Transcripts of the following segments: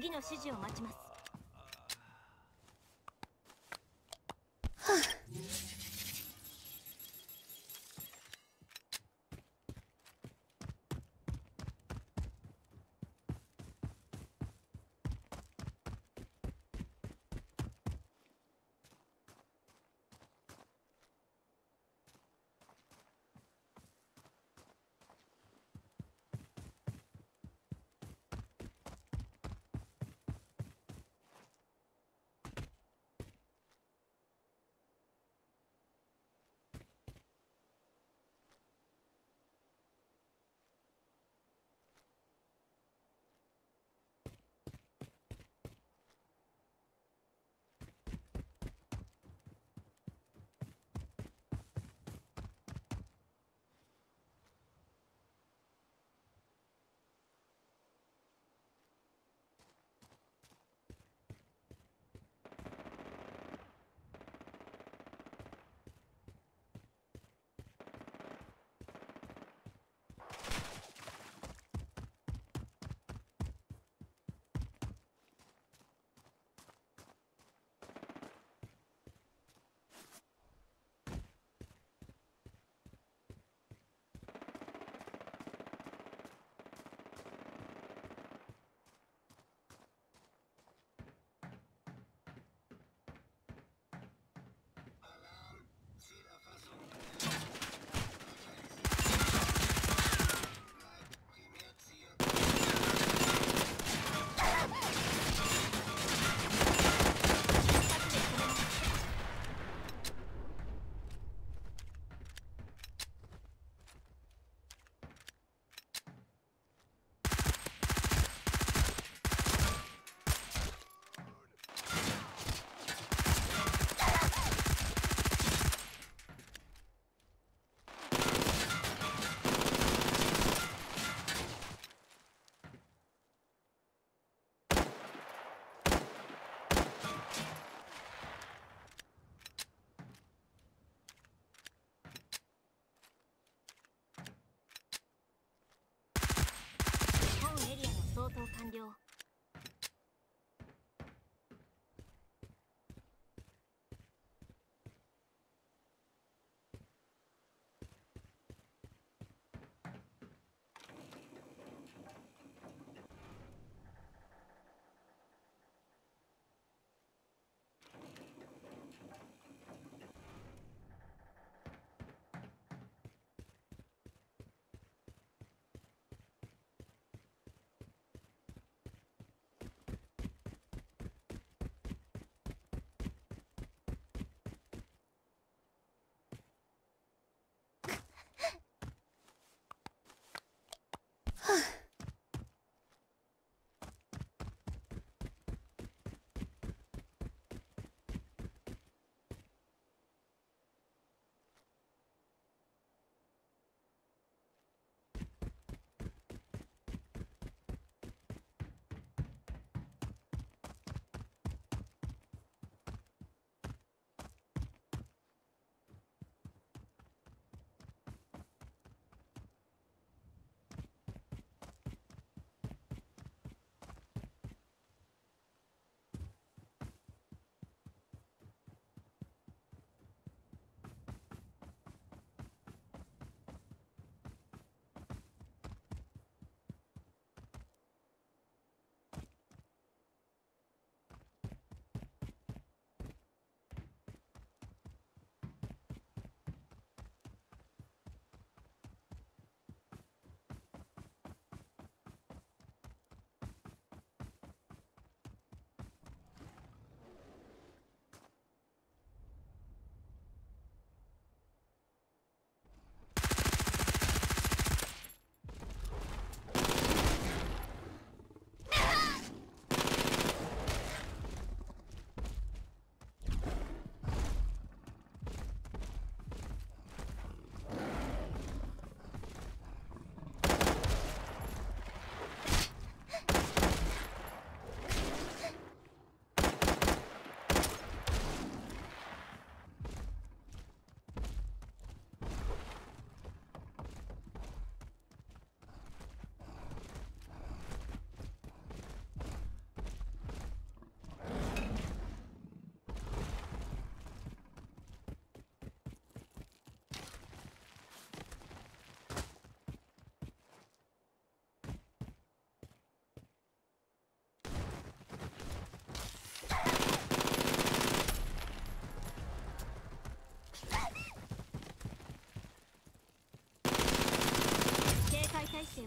次の指示を待ちます。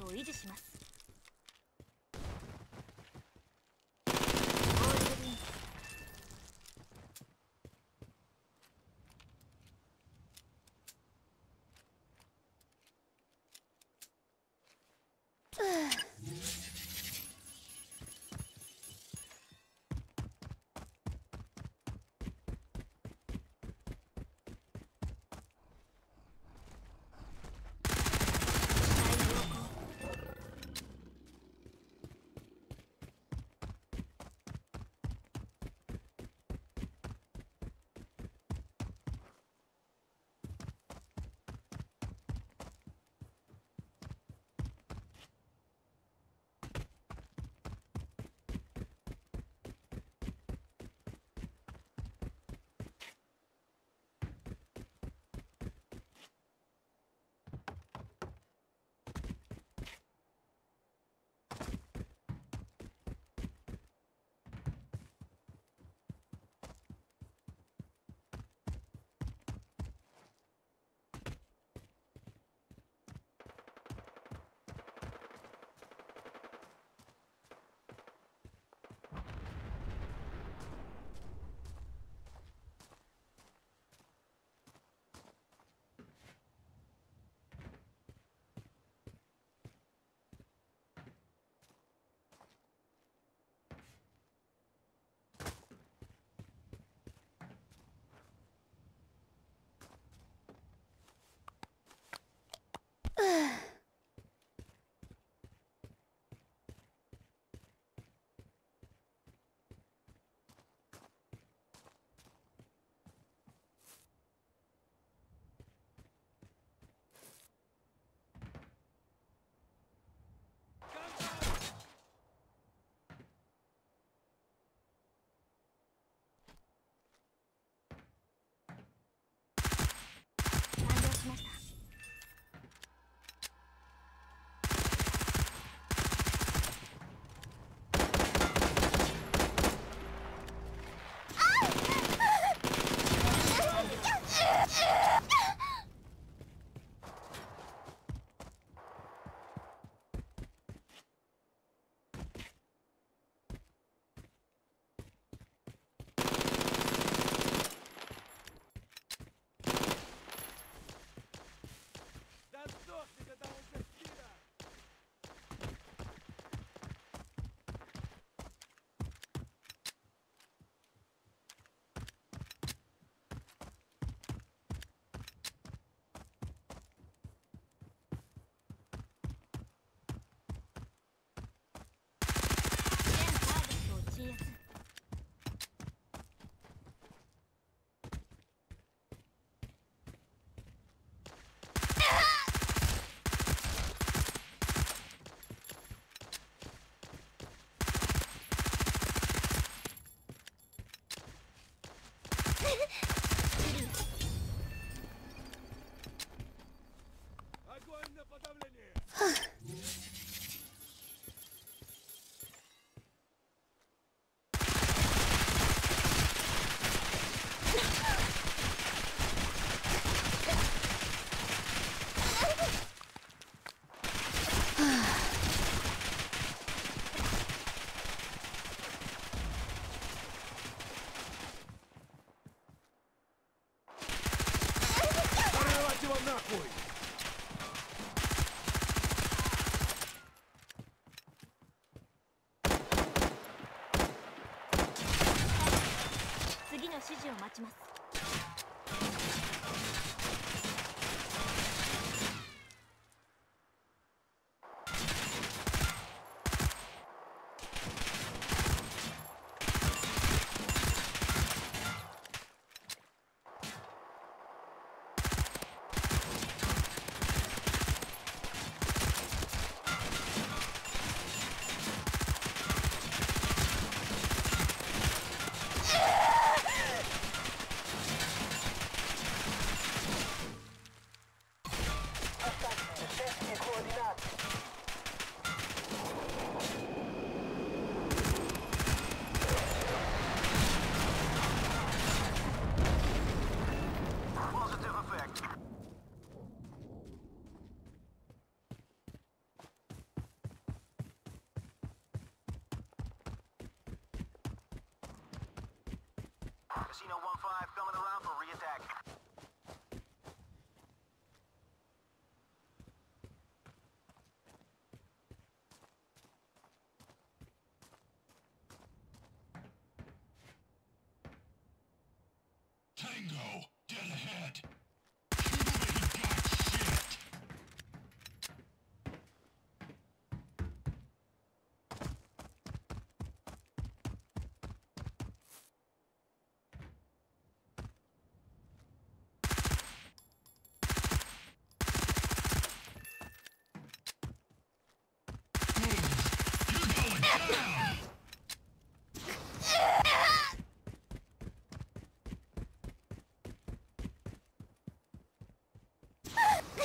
を維持します。нахуй! Casino 1-5 coming around for re-attack.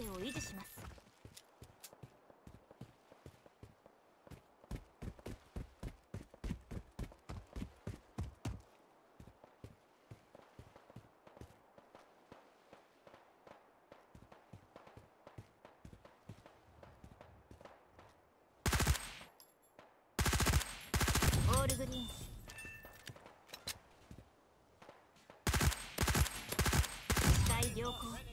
勢を維持します。オールグリーン。良好。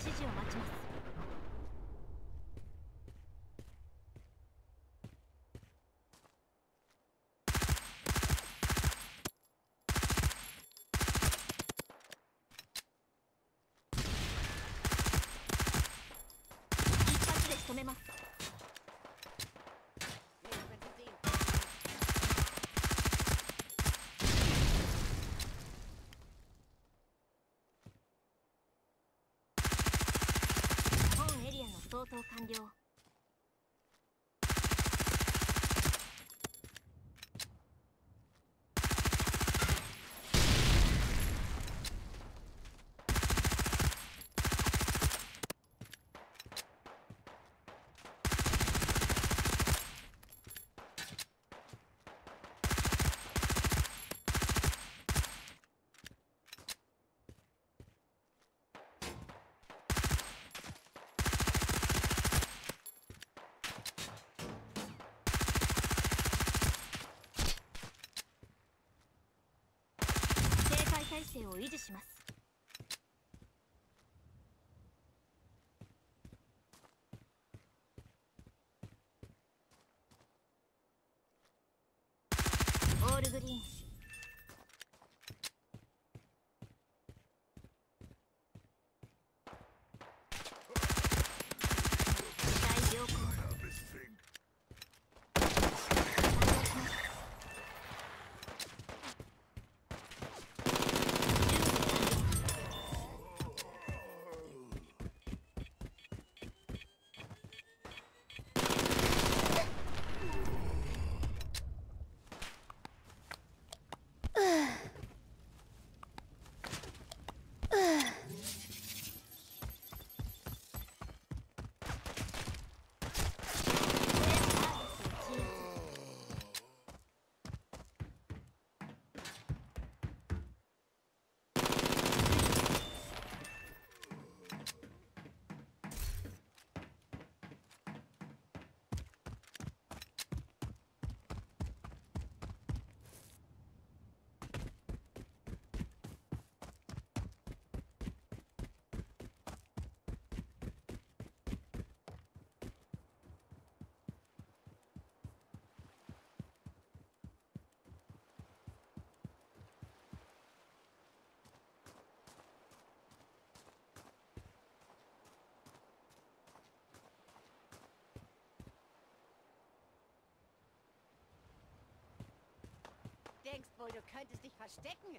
指示を待ちます。を維持します。Denkst wohl, du könntest dich verstecken?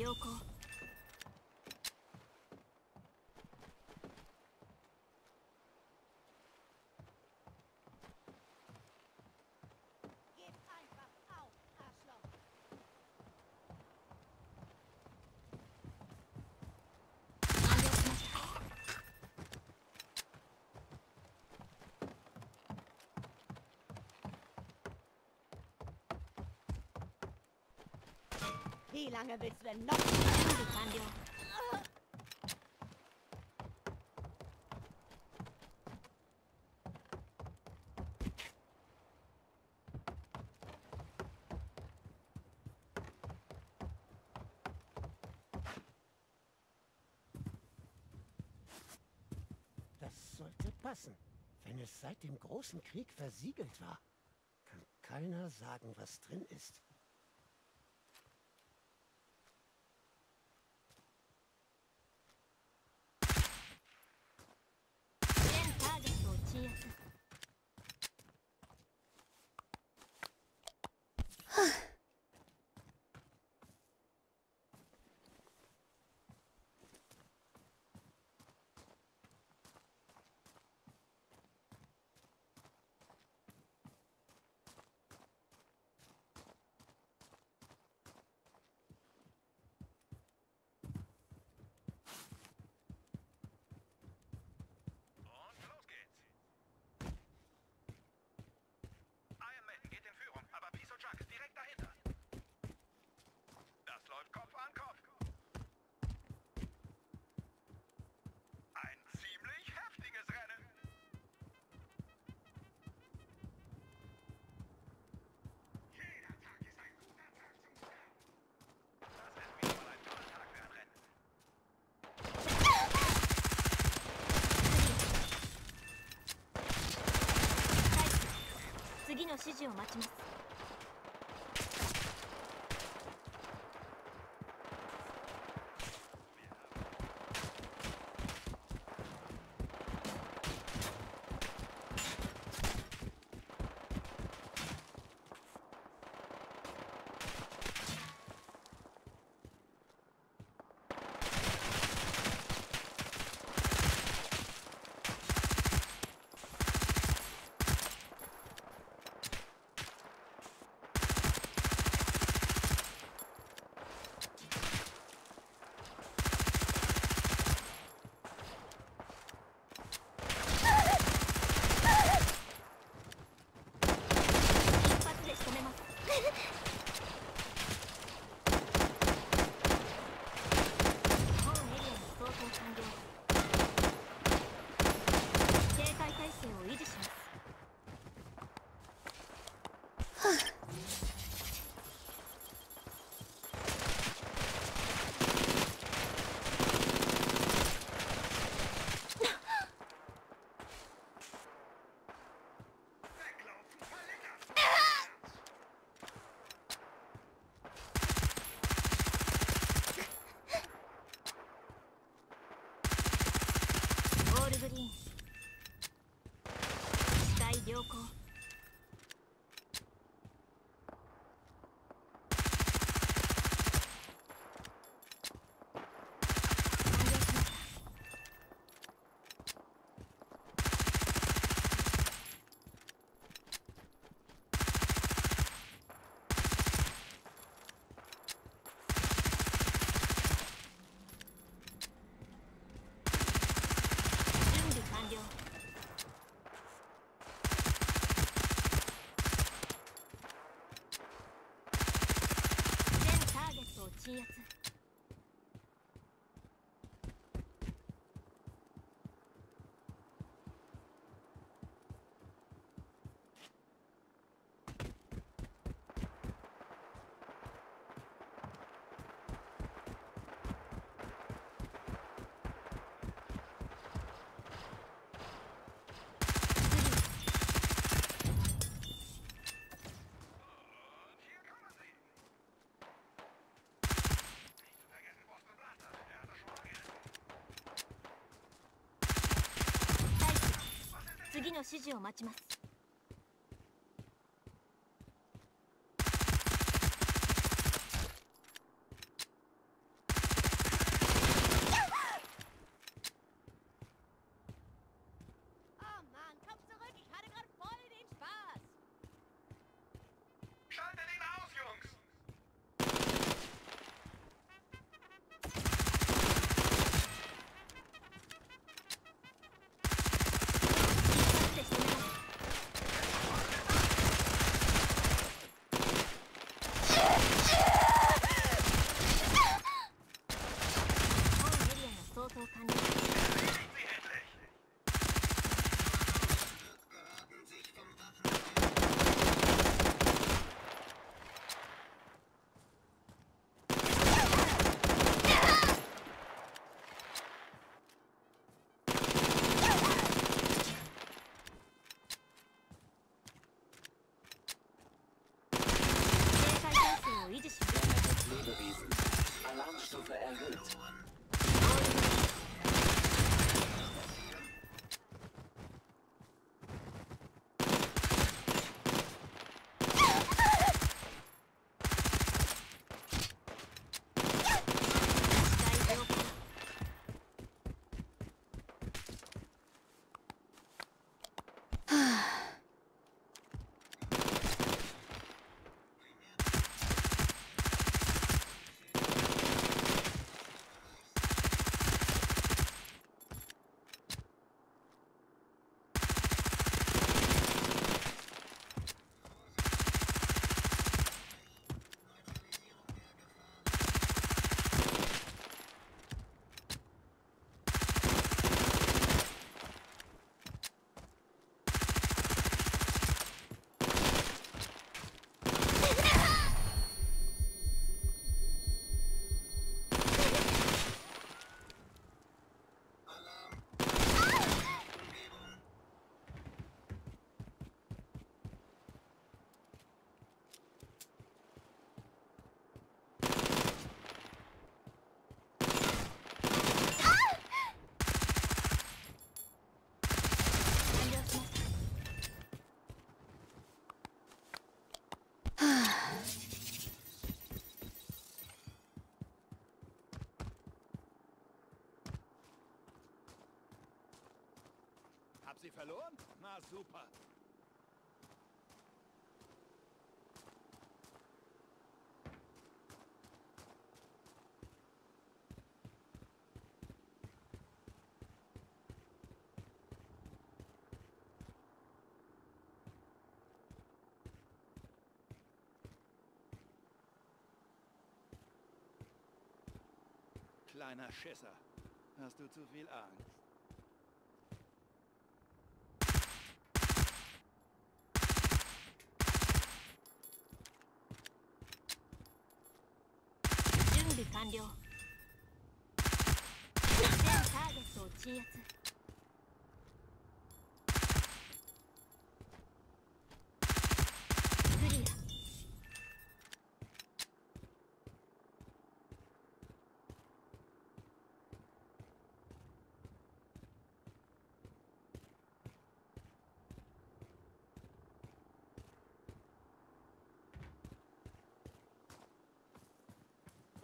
良好 Wie lange willst du denn noch? Das sollte passen. Wenn es seit dem großen Krieg versiegelt war, kann keiner sagen, was drin ist. 指示を待ちます。の指示を待ちます。Sie verloren? Na super. Kleiner Schisser. Hast du zu viel Angst? 完了。全ターゲットを鎮圧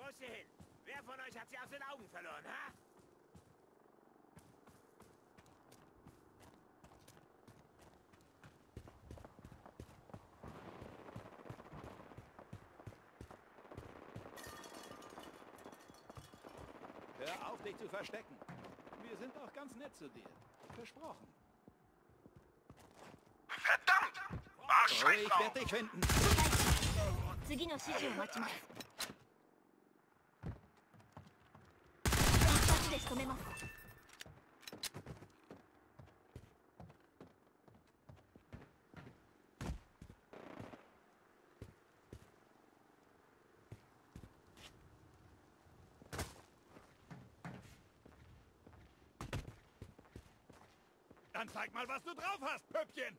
Ist sie hin? Wer von euch hat sie aus den Augen verloren, ha? Hör auf, dich zu verstecken. Wir sind auch ganz nett zu dir. Versprochen. Verdammt! Oh, ich werde dich finden. めます「Dann zeig mal, was du drauf hast, Püppchen!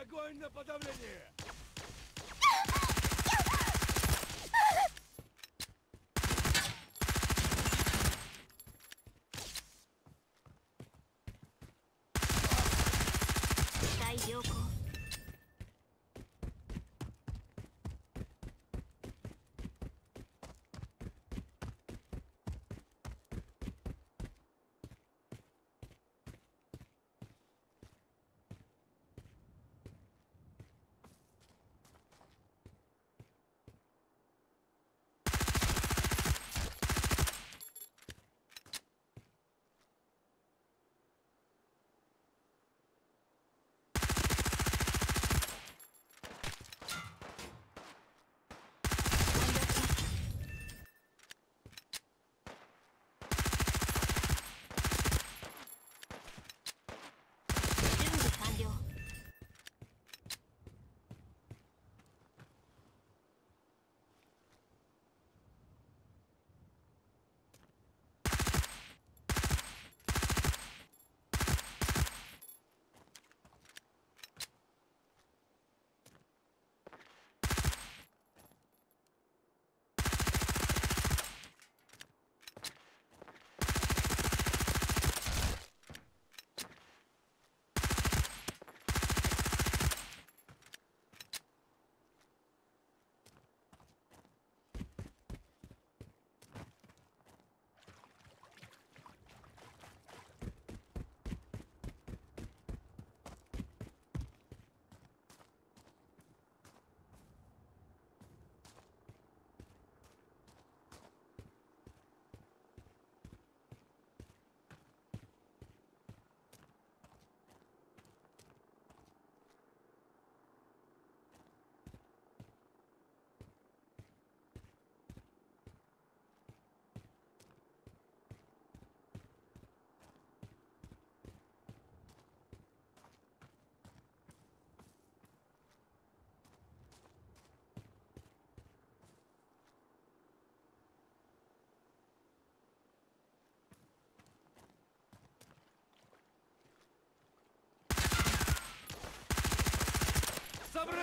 Огонь на подавление!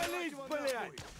Шевелись, блядь!